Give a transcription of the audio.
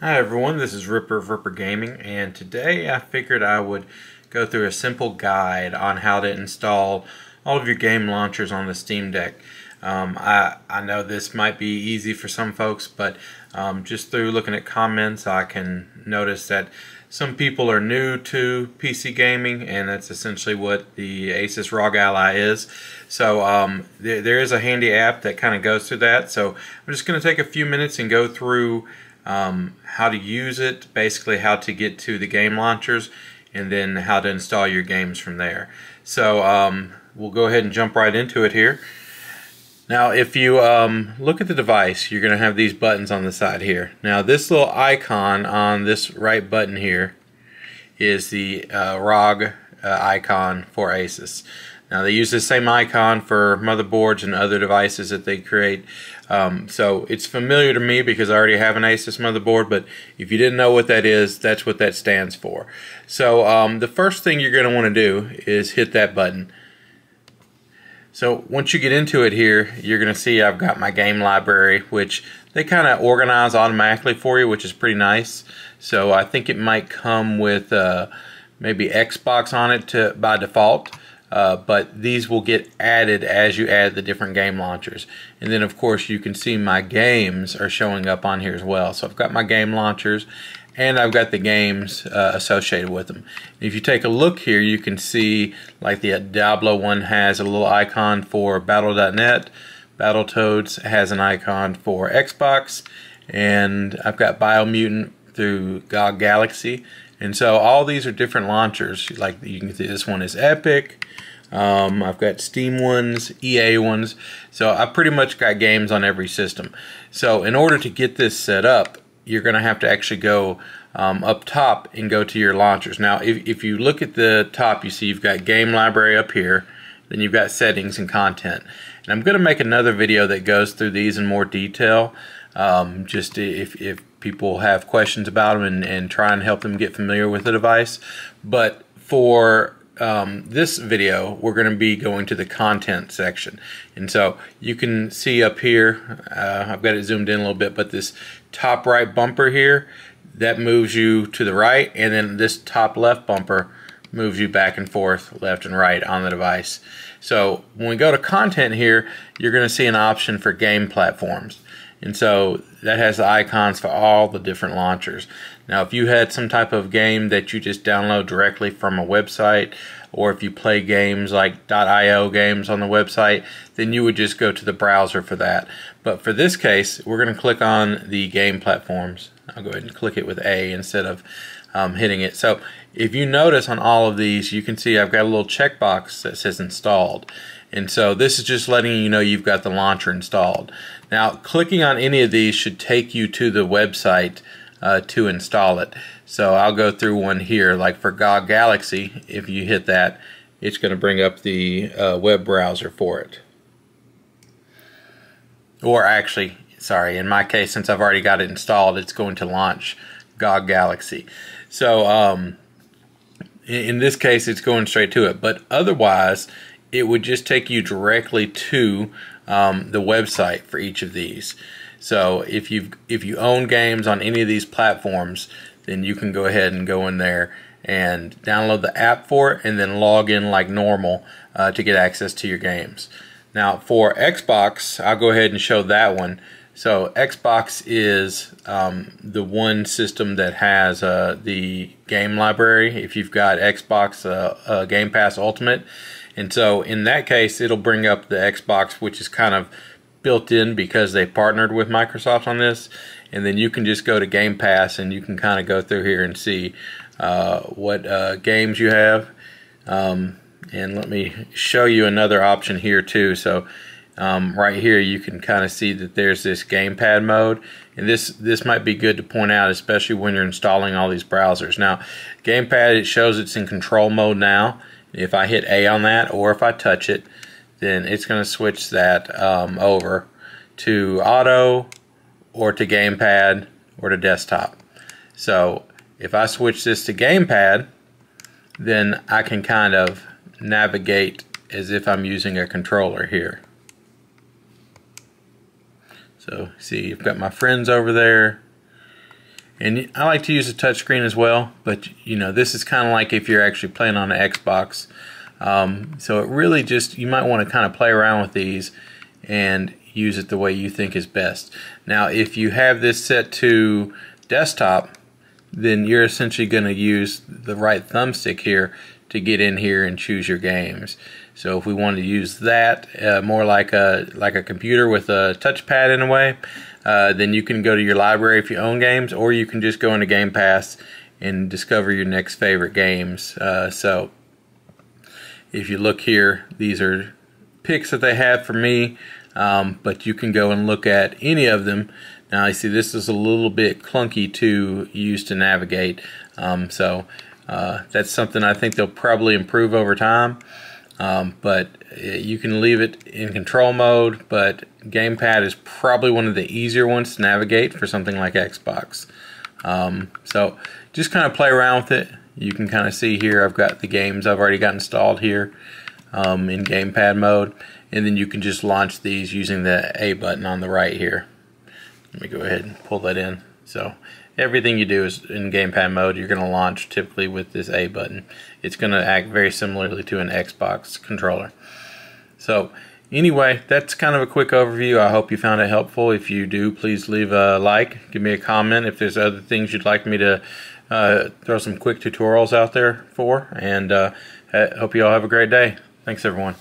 Hi everyone, this is Rypper of Rypper Gaming and today I figured I would go through a simple guide on how to install all of your game launchers on the Steam Deck. Um, I, I know this might be easy for some folks but um, just through looking at comments I can notice that some people are new to PC gaming and that's essentially what the Asus ROG Ally is. So um, there, there is a handy app that kind of goes through that. So I'm just going to take a few minutes and go through um, how to use it, basically how to get to the game launchers, and then how to install your games from there. So um, we'll go ahead and jump right into it here. Now if you um, look at the device, you're going to have these buttons on the side here. Now this little icon on this right button here is the uh, ROG uh, icon for Asus. Now they use the same icon for motherboards and other devices that they create. Um, so it's familiar to me because I already have an Asus motherboard, but if you didn't know what that is, that's what that stands for. So um, the first thing you're going to want to do is hit that button. So once you get into it here, you're going to see I've got my game library, which they kind of organize automatically for you, which is pretty nice. So I think it might come with uh, maybe Xbox on it to, by default. Uh, but these will get added as you add the different game launchers. And then of course you can see my games are showing up on here as well. So I've got my game launchers and I've got the games uh, associated with them. If you take a look here you can see like the Diablo one has a little icon for Battle.net, Battletoads has an icon for Xbox, and I've got Biomutant through GOG Galaxy. And so all these are different launchers. Like you can see this one is Epic, um, I've got Steam ones, EA ones. So I pretty much got games on every system. So in order to get this set up, you're going to have to actually go um, up top and go to your launchers. Now, if, if you look at the top, you see you've got game library up here. Then you've got settings and content. And I'm going to make another video that goes through these in more detail. Um, just if, if people have questions about them and, and try and help them get familiar with the device. But for um, this video, we're going to be going to the content section. And so you can see up here, uh, I've got it zoomed in a little bit, but this top right bumper here, that moves you to the right, and then this top left bumper moves you back and forth, left and right on the device. So when we go to content here, you're going to see an option for game platforms. And so that has the icons for all the different launchers. Now, if you had some type of game that you just download directly from a website, or if you play games like .io games on the website, then you would just go to the browser for that. But for this case, we're going to click on the game platforms. I'll go ahead and click it with A instead of um, hitting it. So if you notice on all of these, you can see I've got a little checkbox that says installed. And so this is just letting you know you've got the launcher installed. Now, clicking on any of these should take you to the website uh, to install it. So I'll go through one here, like for GOG Galaxy, if you hit that, it's going to bring up the uh, web browser for it. Or actually, sorry, in my case, since I've already got it installed, it's going to launch GOG Galaxy. So um, in this case, it's going straight to it. But otherwise, it would just take you directly to um, the website for each of these. So if you if you own games on any of these platforms, then you can go ahead and go in there and download the app for it, and then log in like normal uh, to get access to your games. Now for Xbox, I'll go ahead and show that one. So Xbox is um, the one system that has uh, the game library. If you've got Xbox uh, uh, Game Pass Ultimate, and so in that case, it'll bring up the Xbox, which is kind of built in because they partnered with Microsoft on this. And then you can just go to Game Pass and you can kind of go through here and see uh, what uh, games you have. Um, and let me show you another option here too. So um, right here you can kind of see that there's this gamepad mode and this this might be good to point out especially when you're installing all these browsers now gamepad it shows it's in control mode now if I hit A on that or if I touch it then it's going to switch that um, over to auto or to gamepad or to desktop so if I switch this to gamepad then I can kind of navigate as if I'm using a controller here so see, you've got my friends over there. And I like to use a touchscreen as well, but you know this is kind of like if you're actually playing on an Xbox. Um, so it really just you might want to kind of play around with these and use it the way you think is best. Now, if you have this set to desktop, then you're essentially going to use the right thumbstick here to get in here and choose your games. So if we want to use that uh, more like a like a computer with a touchpad in a way, uh, then you can go to your library if you own games, or you can just go into Game Pass and discover your next favorite games. Uh, so if you look here, these are picks that they have for me, um, but you can go and look at any of them. Now, you see this is a little bit clunky to use to navigate, um, so uh, that's something I think they'll probably improve over time. Um, but uh, you can leave it in control mode, but gamepad is probably one of the easier ones to navigate for something like Xbox. Um, so just kind of play around with it. You can kind of see here I've got the games I've already got installed here um, in gamepad mode and then you can just launch these using the A button on the right here. Let me go ahead and pull that in. So everything you do is in gamepad mode you're going to launch typically with this A button. It's going to act very similarly to an Xbox controller. So anyway, that's kind of a quick overview. I hope you found it helpful. If you do, please leave a like, give me a comment if there's other things you'd like me to uh, throw some quick tutorials out there for. And uh, hope you all have a great day. Thanks, everyone.